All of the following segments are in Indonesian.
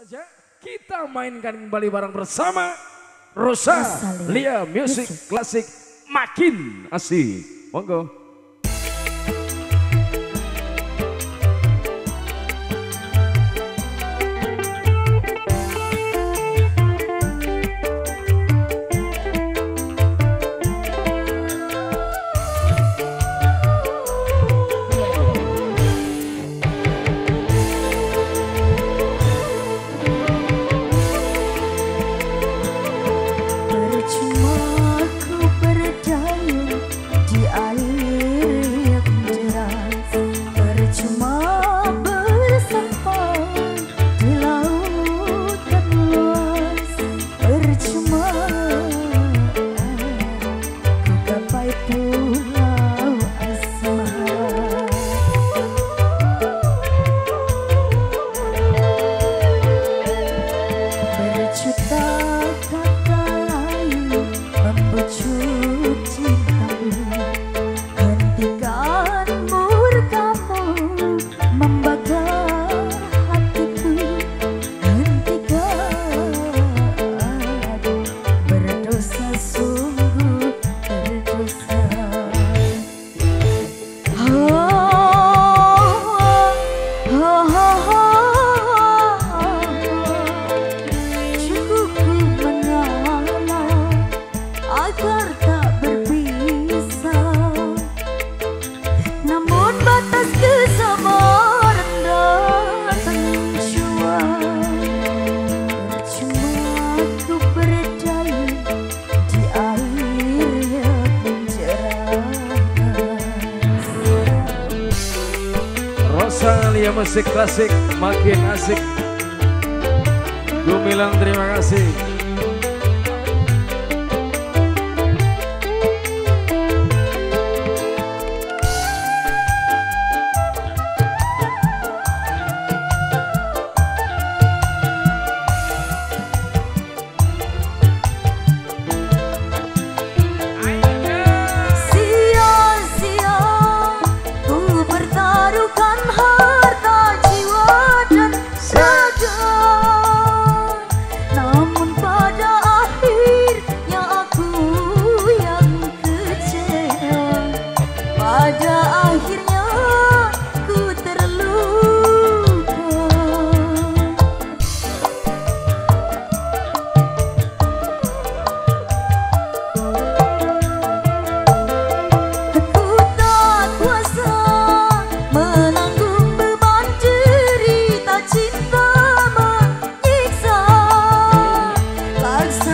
saja kita mainkan kembali bareng bersama Rosalia Music Klasik makin asik. Monggo. 直到开。Rosalia musik klasik makin asik. Gumilang terima kasih.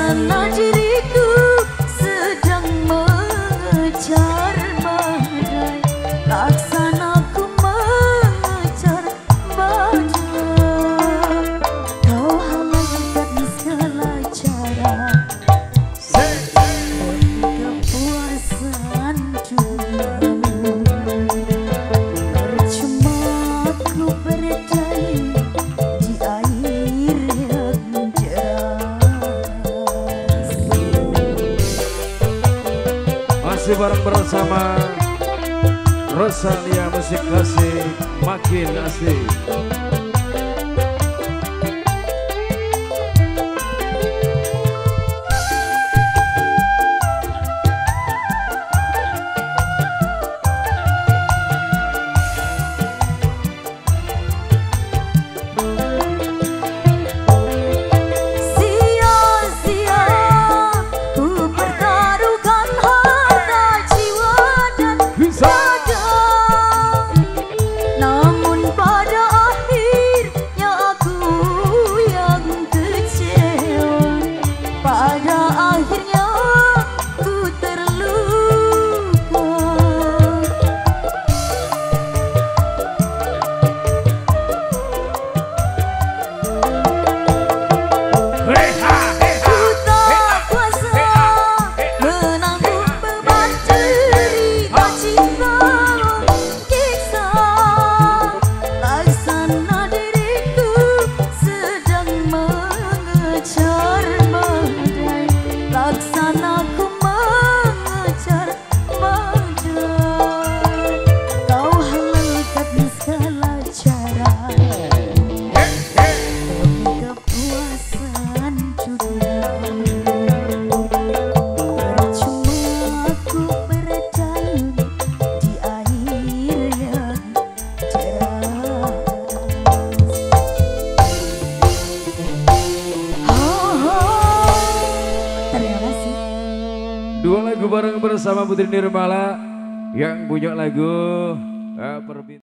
Sana Najri masih bareng bersama Rosalia Musik Klasik makin asik. Lagu bareng bersama Putri Nirmala yang punya lagu uh,